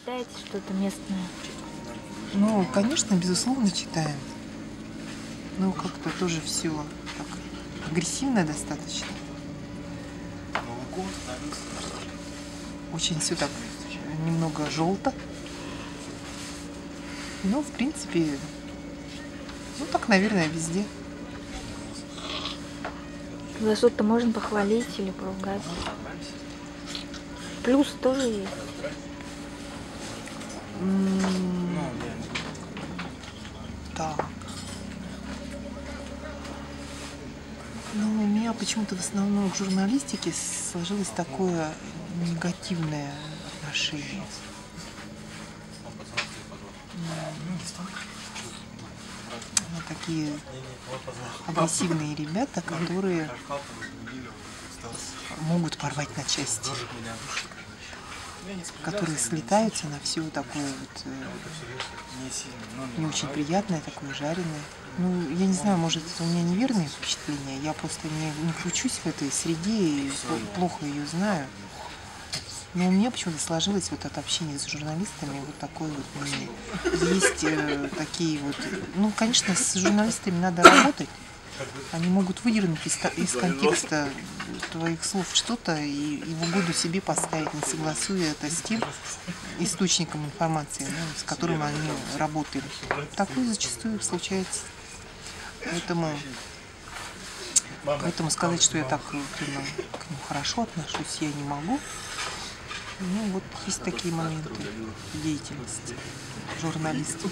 читаете что-то местное? Ну, конечно, безусловно, читаем. Но как-то тоже все так агрессивно достаточно. Очень все так немного желто. Ну, в принципе, ну так, наверное, везде. За что-то можно похвалить или поругать? Плюс тоже есть. Так. Ну, у меня почему-то в основном к журналистике сложилось такое негативное отношение. Ну, такие агрессивные ребята, которые могут порвать на части, которые слетаются на все такое вот э, не очень приятное, такое жареное. Ну, я не знаю, может, это у меня неверные впечатления, я просто не, не кручусь в этой среде и пл- плохо ее знаю. Но у меня почему-то сложилось вот от общения с журналистами вот такое вот мнение. Есть э, такие вот... Ну, конечно, с журналистами надо работать. Они могут выдернуть из, из контекста твоих слов что-то и, и в угоду себе поставить, не согласуя это с тем источником информации, ну, с которым они работали. Такое зачастую случается. Поэтому, поэтому сказать, что я так к ним хорошо отношусь, я не могу. Ну, вот есть такие моменты деятельности журналистов.